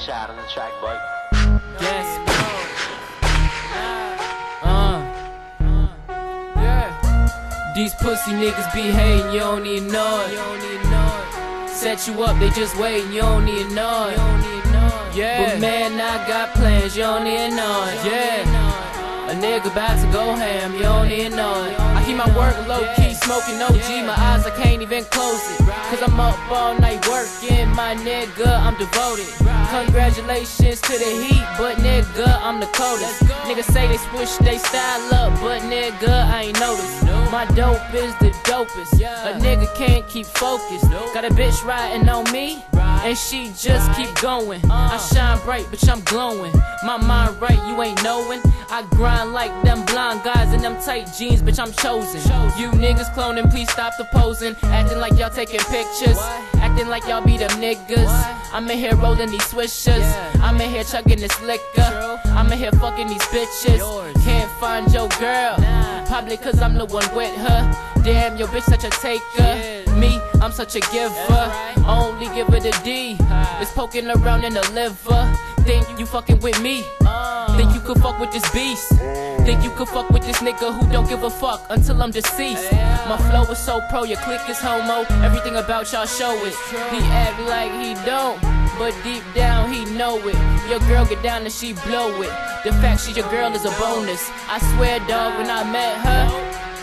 Black Shot on the track, boy. Yes. Uh. Yeah. These pussy niggas be hating, you don't even know it. Set you up, they just waiting, you don't even know it. Yeah. But man, I got plans, you don't even know it. Yeah. A nigga about to go ham, you don't even know it. I keep my work low key, smoking OG, my eyes I can't even close it. Cause I'm up all night working, my nigga, I'm devoted. Congratulations to the heat, but nigga, I'm the coldest. Niggas say they switch they style up, but nigga, I ain't noticed. My dope is the dopest. A nigga can't keep focused. Got a bitch riding on me, and she just keep going. I shine bright, bitch, I'm glowing. My mind right, you ain't knowing. I grind like them blind guys in them tight jeans, bitch, I'm chosen. You niggas cloning, please stop the posing. Acting like y'all taking pictures. Acting like y'all be them niggas. I'm in here rolling these swishers. I'm in here chugging this liquor. I'm in here fucking these bitches. Can't find your girl. Probably cause I'm the one with her. Damn, your bitch such a taker. Me, I'm such a giver. Only give it a D. It's poking around in the liver. Think you fucking with me? Think you could fuck with this beast? Think you could fuck with this nigga who don't give a fuck until I'm deceased? My flow is so pro, your click is homo. Everything about y'all show it. He act like he don't, but deep down he know it. Your girl get down and she blow it. The fact she your girl is a bonus. I swear, dog, when I met her,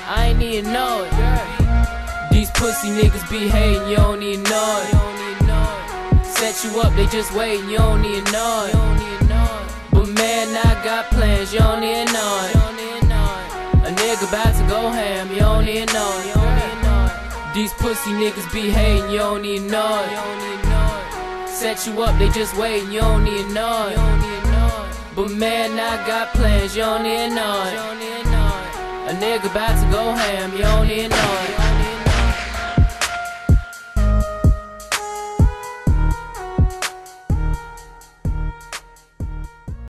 I ain't even know it. These pussy niggas be hating, you don't even know it. Set you up, they just waiting, you don't even know it. But man, I got plans, you don't even know it. A nigga about to go ham, you don't even know it. These pussy niggas be hating, you don't even know it. Set you up, they just waiting, you don't even know it. But man, I got plans, you don't even know it. A nigga about to go ham, you don't know.